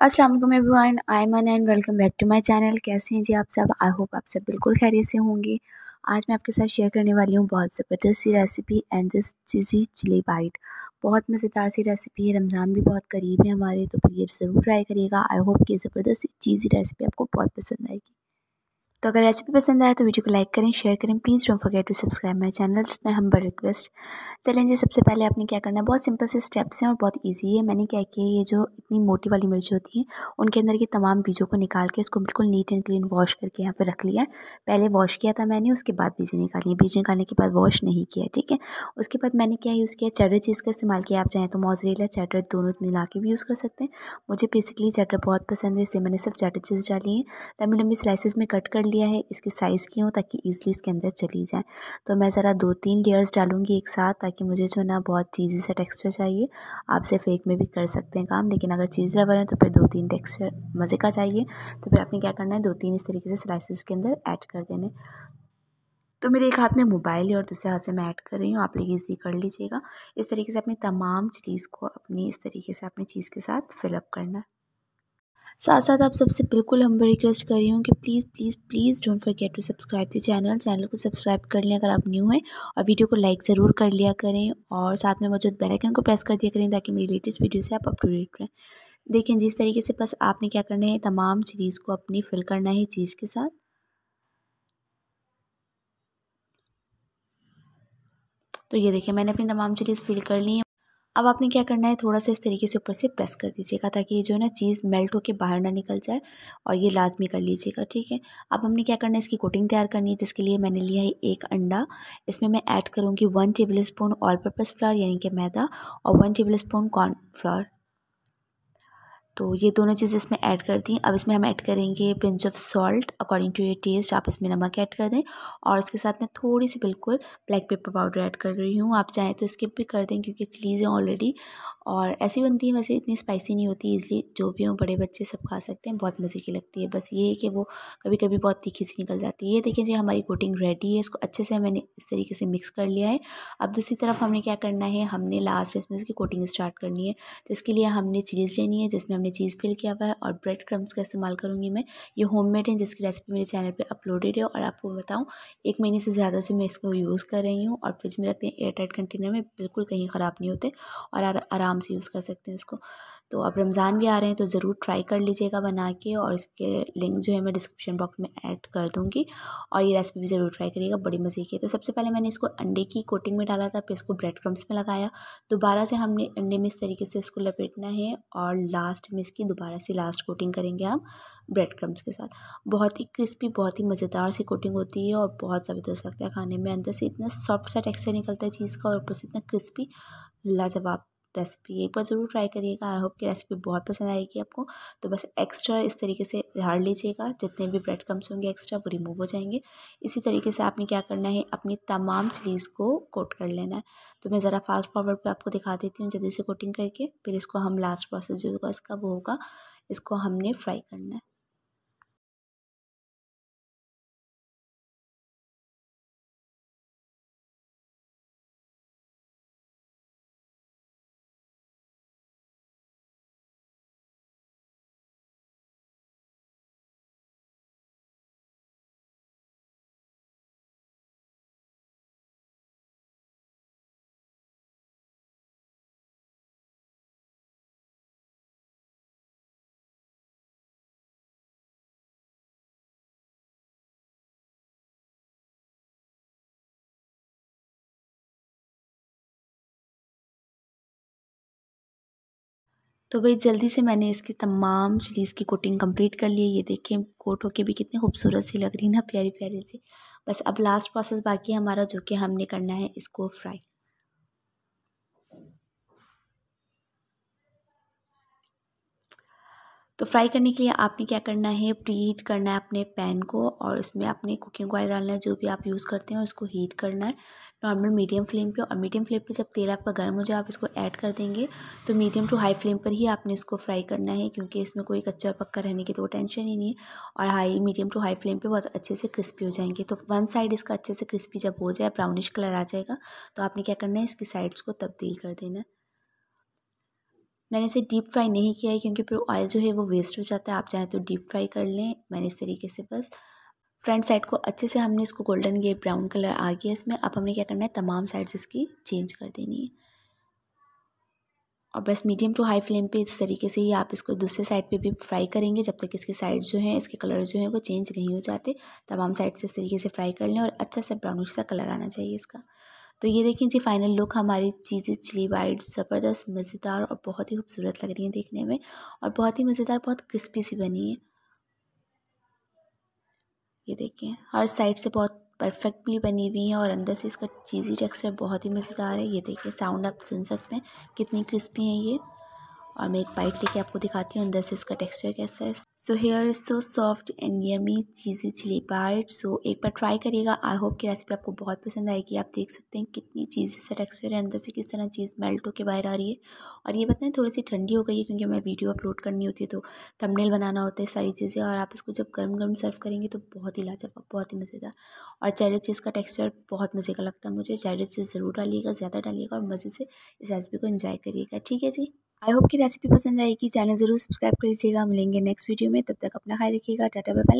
अस्सलाम वालेकुम everyone I मन and welcome back to my channel कैसे हैं जी आप सब? आई होप आप सब बिल्कुल खैरियत से होंगे। आज मैं आपके साथ शेयर करने वाली हूँ बहुत ज़बरदस्त सी recipe and this cheesy chilli bite बहुत मज़ेदार सी रेसिपी है। रमज़ान भी बहुत करीब है हमारे तो फिर ये ज़रूर ट्राई करिएगा। आई होप कि ज़बरदस्त चीज़ी रेसिपी आपको बहुत पसंद आएगी। तो अगर रेसिपी पसंद आए तो वीडियो को लाइक करें शेयर करें। Please don't forget to subscribe my channel जिसमें हम बड़ रिक्वेस्ट चलें जी सबसे पहले आपने क्या करना है, बहुत सिंपल से स्टेप्स हैं और बहुत इजी है। मैंने क्या किया, ये जो इतनी मोटी वाली मिर्ची होती है, उनके अंदर के तमाम बीजों को निकाल के इसको बिल्कुल नीट एंड क्लीन वॉश करके यहाँ पर रख लिया। पहले वॉश किया था मैंने, उसके बाद बीजें निकाली बीज निकालने के बाद वॉश नहीं किया, ठीक है? उसके बाद मैंने क्या यूज़ किया चेडर चीज़ का इस्तेमाल किया। आप चाहें तो मोजरेला चेडर दोनों मिला के भी यूज़ कर सकते हैं। मुझे बेसिकली चेडर बहुत पसंद है, इसे मैंने सिर्फ़ चेडर चीज़ डाली है। लंबी लंबी स्लाइसिस में कट कर लिया है, इसकी साइज़ की हूँ ताकि ईज़िली इसके अंदर चली जाए। तो मैं ज़रा दो तीन लेयर्स डालूँगी एक साथ ताकि मुझे जो ना बहुत चीज़ी सा टेक्सचर चाहिए। आप सिर्फ़ एक में भी कर सकते हैं काम, लेकिन अगर चीज़ लवर है तो फिर दो तीन टेक्सचर मज़े का चाहिए। तो फिर आपने क्या करना है दो तीन इस तरीके से स्लाइसिस के अंदर ऐड कर देने। तो मेरे एक हाथ में मोबाइल है और दूसरे हाथ से मैं ऐड कर रही हूँ, आप लोग ईजी कर लीजिएगा। इस तरीके से अपनी तमाम चीज़ को अपनी, इस तरीके से अपनी चीज़ के साथ फिलअप करना। है साथ साथ आप सबसे बिल्कुल हम रिक्वेस्ट कर रही हूँ कि please please please don't forget to subscribe the channel channel को सब्सक्राइब कर लें अगर आप न्यू हैं और वीडियो को लाइक ज़रूर कर लिया करें और साथ में मौजूद बेल आइकन को प्रेस कर दिया करें ताकि मेरी लेटेस्ट वीडियो से आप अप टू डेट रहें। देखें जिस तरीके से बस आपने क्या करना है, तमाम चीज़ को अपनी फिल करना है चीज़ के साथ। तो ये देखिए, मैंने अपनी तमाम चीज़ फिल कर ली है। अब आपने क्या करना है, थोड़ा सा इस तरीके से ऊपर से प्रेस कर दीजिएगा ताकि ये जो है ना चीज़ मेल्ट होकर बाहर ना निकल जाए और ये लाजमी कर लीजिएगा, ठीक है? अब हमने क्या करना है, इसकी कोटिंग तैयार करनी है जिसके लिए मैंने लिया है एक अंडा। इसमें मैं ऐड करूँगी one tablespoon all purpose flour यानी कि मैदा और one tablespoon corn cornflour तो ये दोनों चीज़ें इसमें ऐड कर दी। अब इसमें हम ऐड करेंगे pinch of salt according to your taste आप इसमें नमक ऐड कर दें और इसके साथ में थोड़ी सी बिल्कुल ब्लैक पेपर पाउडर ऐड कर रही हूँ। आप चाहें तो स्किप भी कर दें क्योंकि चिलीज़ें ऑलरेडी और ऐसी बनती है, वैसे इतनी स्पाइसी नहीं होती ईज़िली जो भी हो, बड़े बच्चे सब खा सकते हैं, बहुत मज़े की लगती है। बस ये है कि वो कभी कभी बहुत तीखी सी निकल जाती है। ये देखिए जी, हमारी कोटिंग रेडी है, इसको अच्छे से मैंने इस तरीके से मिक्स कर लिया है। अब दूसरी तरफ़ हमने क्या करना है, हमने लास्ट इसमें इसकी कोटिंग स्टार्ट करनी है। तो इसके लिए हमने चीज़ लेनी है, जिसमें हमने चीज़ फिल किया हुआ है और ब्रेड क्रम्स का इस्तेमाल करूँगी मैं। ये होममेड है, जिसकी रेसिपी मेरे चैनल पर अपलोडेड है और आपको बताऊँ, एक महीने से ज़्यादा से मैं इसको यूज़ कर रही हूँ और फ्रिज में रखते हैं एयर टाइट कंटेनर में, बिल्कुल कहीं ख़राब नहीं होते और आराम से यूज़ कर सकते हैं इसको। तो अब रमज़ान भी आ रहे हैं तो ज़रूर ट्राई कर लीजिएगा बना के और इसके लिंक जो है मैं डिस्क्रिप्शन बॉक्स में ऐड कर दूँगी और ये रेसिपी भी ज़रूर ट्राई करिएगा, बड़ी मज़े की है। तो सबसे पहले मैंने इसको अंडे की कोटिंग में डाला था, फिर इसको ब्रेड क्रम्स में लगाया। दोबारा से हमने अंडे में इस तरीके से इसको लपेटना है और लास्ट में इसकी दोबारा से लास्ट कोटिंग करेंगे हम ब्रेड क्रम्स के साथ। बहुत ही क्रिस्पी बहुत ही मज़ेदार सी कोटिंग होती है और बहुत ज़बरदस्त लगता है खाने में। अंदर से इतना सॉफ्ट सा टेक्सचर निकलता है चीज़ का और ऊपर से इतना क्रिस्पी लाजवाब। रेसिपी एक बार ज़रूर ट्राई करिएगा। आई होप कि रेसिपी बहुत पसंद आएगी आपको। तो बस एक्स्ट्रा इस तरीके से झाड़ लीजिएगा। जितने भी ब्रेड क्रम्स होंगे एक्स्ट्रा वो रिमूव हो जाएँगे। इसी तरीके से आपने क्या करना है, अपनी तमाम चीज़ को कोट कर लेना है। तो मैं ज़रा फास्ट फॉरवर्ड पर आपको दिखा देती हूँ जल्दी से कोटिंग करके। फिर इसको हम लास्ट प्रोसेस जो होगा, इसका वो होगा। इसको हमने फ्राई करना है। तो भाई जल्दी से मैंने इसकी तमाम चीज़ की कोटिंग कंप्लीट कर ली है। ये देखें कोट होके भी कितनी खूबसूरत सी लग रही है ना प्यारी प्यारी सी। बस अब लास्ट प्रोसेस बाकी है हमारा, जो कि हमने करना है, इसको फ्राई तो फ्राई करने के लिए आपने क्या करना है? प्री हीट करना है अपने पैन को और उसमें अपने कुकिंग ऑयल डालना है, जो भी आप यूज़ करते हैं और उसको हीट करना है। नॉर्मल मीडियम फ्लेम पे और मीडियम फ्लेम पे जब तेल आपका गर्म हो जाए, आप इसको ऐड कर देंगे। तो मीडियम टू हाई फ्लेम पर ही आपने इसको फ्राई करना है, क्योंकि इसमें कोई कच्चा पक्का रहने की तो टेंशन ही नहीं है। और high medium to high flame पर बहुत अच्छे से क्रिस्पी हो जाएँगे। तो वन साइड इसका अच्छे से क्रिस्पी जब हो जाए ब्राउनिश कलर आ जाएगा तो आपने क्या करना है? इसकी साइड्स को तब्दील कर देना है। मैंने इसे डीप फ्राई नहीं किया है क्योंकि फिर ऑयल जो है वो वेस्ट हो जाता है। आप चाहें तो डीप फ्राई कर लें, मैंने इस तरीके से बस। फ्रंट साइड को अच्छे से हमने इसको गोल्डन ये ब्राउन कलर आ गया इसमें। अब हमने क्या करना है, तमाम साइड्स इसकी चेंज कर देनी है। और बस मीडियम टू हाई फ्लेम पे इस तरीके से ही आप इसको दूसरे साइड पे भी फ्राई करेंगे। जब तक इसके साइड जो हैं, इसके कलर जो हैं, वो चेंज नहीं हो जाते, तमाम साइड से इस तरीके से फ्राई कर लें और अच्छा सा ब्राउनिश सा कलर आना चाहिए इसका। तो ये देखिए जी फाइनल लुक हमारी चीज़ें चिली वाइट, ज़बरदस्त, मज़ेदार और बहुत ही खूबसूरत लग रही हैं देखने में और बहुत ही मज़ेदार, बहुत क्रिस्पी सी बनी है। ये देखें हर साइड से बहुत परफेक्टली बनी हुई है और अंदर से इसका चीज़ी टेक्सचर बहुत ही मज़ेदार है। ये देखिए साउंड आप सुन सकते हैं, कितनी क्रिस्पी है ये। और मैं एक बाइट लेके आपको दिखाती हूँ, अंदर से इसका टेक्सचर कैसा है। So here is so soft and yummy cheesy chilli bite so एक बार ट्राई करिएगा। आई होप कि रेसिपी आपको बहुत पसंद आएगी। आप देख सकते हैं कितनी चीज़ी से टेक्सचर है। अंदर से किस तरह चीज़ मेल्ट होकर बाहर आ रही है। और ये बताएँ थोड़ी सी ठंडी हो गई है क्योंकि मैं वीडियो अपलोड करनी होती है तो थंबनेल बनाना होता है सारी चीज़ें। और आप इसको जब गर्म गर्म सर्व करेंगे तो बहुत ही लाजवाब, बहुत ही मज़ेदार। और चेरी चीज़ का टेक्स्चर बहुत मज़े का लगता है मुझे। चेरी चीज़ ज़रूर डालिएगा, ज़्यादा डालिएगा और मज़े से इस रेसिपी को इन्जॉय करिएगा। ठीक है जी? आई होप की रेसिपी पसंद आएगी। चैनल ज़रूर सब्सक्राइब कर लीजिएगा मिलेंगे नेक्स्ट वीडियो में। तब तक अपना ख्याल रखिएगा। Tata bye bye